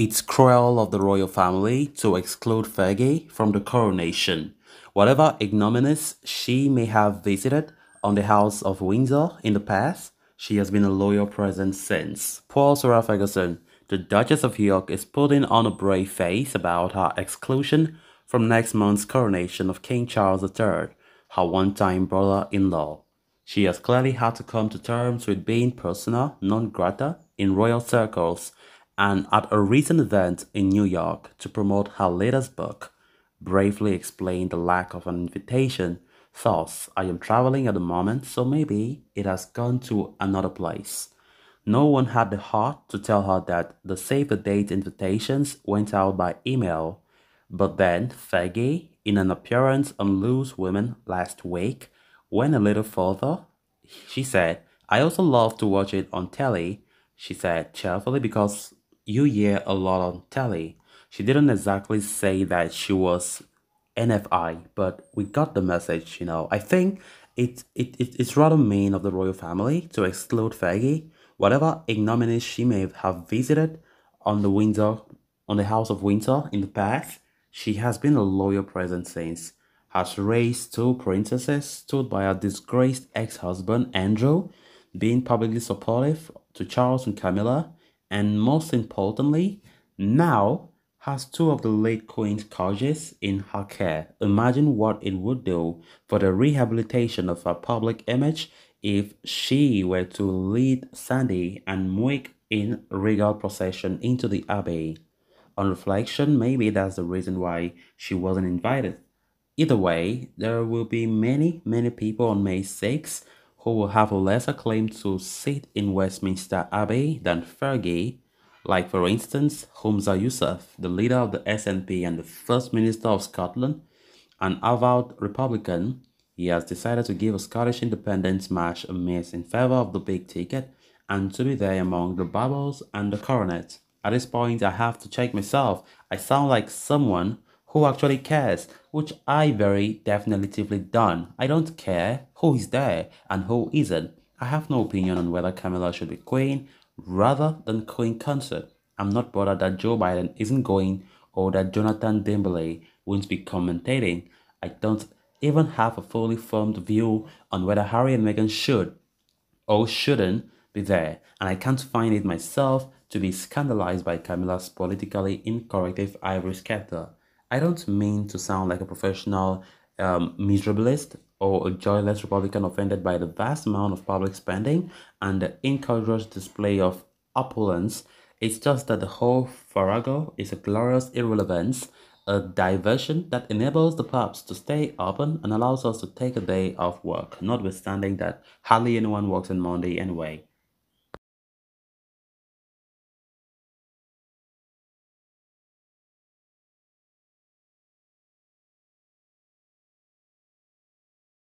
It's cruel of the royal family to exclude Fergie from the coronation. Whatever ignominies she may have visited on the House of Windsor in the past, she has been a loyal presence since. Poor Sarah Ferguson, the Duchess of York, is putting on a brave face about her exclusion from next month's coronation of King Charles III, her one-time brother-in-law. She has clearly had to come to terms with being persona non grata in royal circles and at a recent event in New York to promote her latest book, bravely explained the lack of an invitation. Thus, I am traveling at the moment, so maybe it has gone to another place. No one had the heart to tell her that the save the date invitations went out by email. But then, Fergie, in an appearance on Loose Women last week, went a little further. She said, I also love to watch it on telly, she said cheerfully, because you hear a lot on telly. She didn't exactly say that she was NFI, but we got the message, you know. I think it, it, it it's rather mean of the royal family to exclude Fergie. Whatever ignominies she may have visited on the Windsor on the House of Windsor in the past, she has been a loyal presence since. Has raised two princesses, stood by her disgraced ex-husband Andrew, being publicly supportive to Charles and Camilla, and most importantly, now has two of the late Queen's couches in her care. Imagine what it would do for the rehabilitation of her public image if she were to lead Sandy and Muick in regal procession into the Abbey. On reflection, maybe that's the reason why she wasn't invited. Either way, there will be many, many people on May 6 who will have a lesser claim to sit in Westminster Abbey than Fergie, like for instance Humza Yousaf, the leader of the SNP and the First Minister of Scotland, an avowed Republican. He has decided to give a Scottish independence march a miss in favor of the big ticket and to be there among the bubbles and the coronet. At this point, I have to check myself. I sound like someone who actually cares, which I very definitively done. I don't care who is there and who isn't. I have no opinion on whether Camilla should be queen rather than queen consort. I'm not bothered that Joe Biden isn't going or that Jonathan Dimbleby won't be commentating. I don't even have a fully formed view on whether Harry and Meghan should or shouldn't be there, and I can't find it myself to be scandalized by Camilla's politically incorrect ivory scepter. I don't mean to sound like a professional um, or a joyless Republican offended by the vast amount of public spending and the incongruous display of opulence. It's just that the whole farrago is a glorious irrelevance, a diversion that enables the pubs to stay open and allows us to take a day off work, notwithstanding that hardly anyone works on Monday anyway.